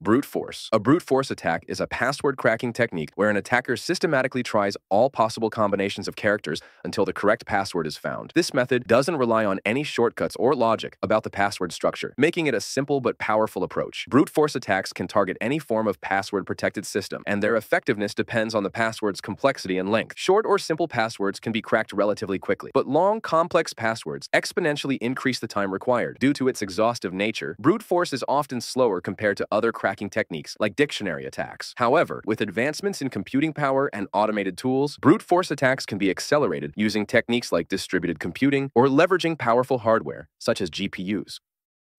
Brute force. A brute force attack is a password cracking technique where an attacker systematically tries all possible combinations of characters until the correct password is found. This method doesn't rely on any shortcuts or logic about the password structure, making it a simple but powerful approach. Brute force attacks can target any form of password protected system, and their effectiveness depends on the password's complexity and length. Short or simple passwords can be cracked relatively quickly, but long, complex passwords exponentially increase the time required. Due to its exhaustive nature, brute force is often slower compared to other cracking techniques like dictionary attacks. However, with advancements in computing power and automated tools, brute force attacks can be accelerated using techniques like distributed computing or leveraging powerful hardware, such as GPUs.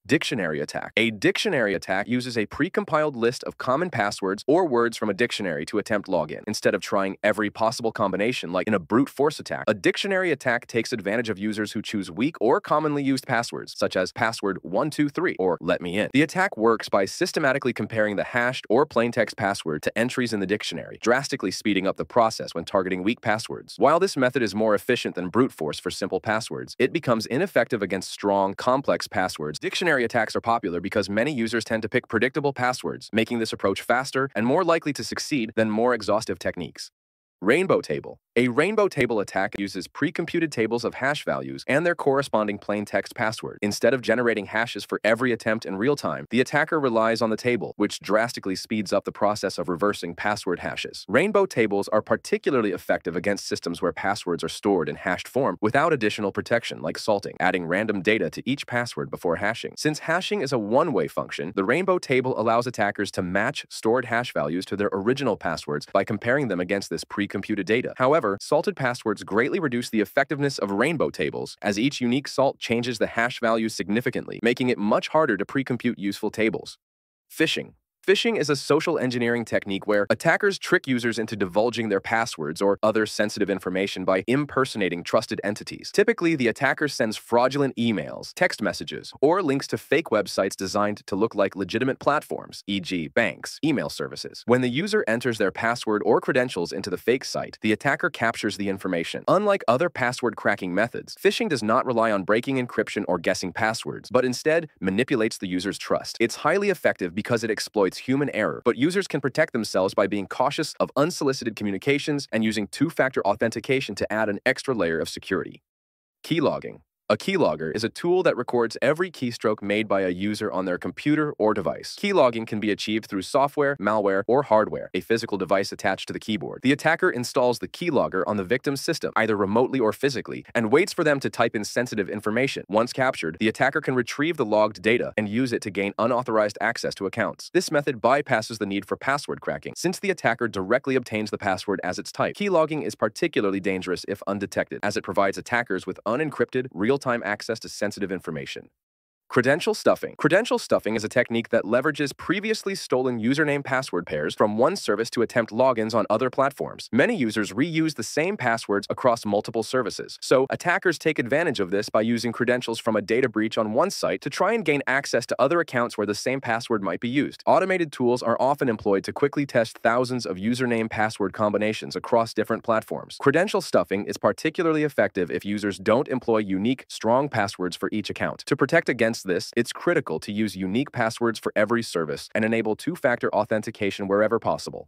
Dictionary attack. A dictionary attack uses a precompiled list of common passwords or words from a dictionary to attempt login. Instead of trying every possible combination like in a brute force attack, a dictionary attack takes advantage of users who choose weak or commonly used passwords, such as password 123 or let me in. The attack works by systematically comparing the hashed or plaintext password to entries in the dictionary, drastically speeding up the process when targeting weak passwords. While this method is more efficient than brute force for simple passwords, it becomes ineffective against strong, complex passwords. Dictionary Dictionary attacks are popular because many users tend to pick predictable passwords, making this approach faster and more likely to succeed than more exhaustive techniques. Rainbow table. A rainbow table attack uses pre-computed tables of hash values and their corresponding plain text password. Instead of generating hashes for every attempt in real time, the attacker relies on the table, which drastically speeds up the process of reversing password hashes. Rainbow tables are particularly effective against systems where passwords are stored in hashed form without additional protection like salting, adding random data to each password before hashing. Since hashing is a one-way function, the rainbow table allows attackers to match stored hash values to their original passwords by comparing them against this pre-computed data. However, However, salted passwords greatly reduce the effectiveness of rainbow tables, as each unique salt changes the hash value significantly, making it much harder to pre-compute useful tables. Phishing. Phishing is a social engineering technique where attackers trick users into divulging their passwords or other sensitive information by impersonating trusted entities. Typically, the attacker sends fraudulent emails, text messages, or links to fake websites designed to look like legitimate platforms, e.g., banks, email services. When the user enters their password or credentials into the fake site, the attacker captures the information. Unlike other password cracking methods, phishing does not rely on breaking encryption or guessing passwords, but instead manipulates the user's trust. It's highly effective because it exploits human error, but users can protect themselves by being cautious of unsolicited communications and using two-factor authentication to add an extra layer of security. Keylogging. A keylogger is a tool that records every keystroke made by a user on their computer or device. Keylogging can be achieved through software, malware, or hardware, a physical device attached to the keyboard. The attacker installs the keylogger on the victim's system, either remotely or physically, and waits for them to type in sensitive information. Once captured, the attacker can retrieve the logged data and use it to gain unauthorized access to accounts. This method bypasses the need for password cracking, since the attacker directly obtains the password as its type. Keylogging is particularly dangerous if undetected, as it provides attackers with unencrypted, real real-time access to sensitive information. Credential stuffing. Credential stuffing is a technique that leverages previously stolen username password pairs from one service to attempt logins on other platforms. Many users reuse the same passwords across multiple services, so attackers take advantage of this by using credentials from a data breach on one site to try and gain access to other accounts where the same password might be used. Automated tools are often employed to quickly test thousands of username password combinations across different platforms. Credential stuffing is particularly effective if users don't employ unique, strong passwords for each account. To protect against against this, it's critical to use unique passwords for every service and enable two-factor authentication wherever possible.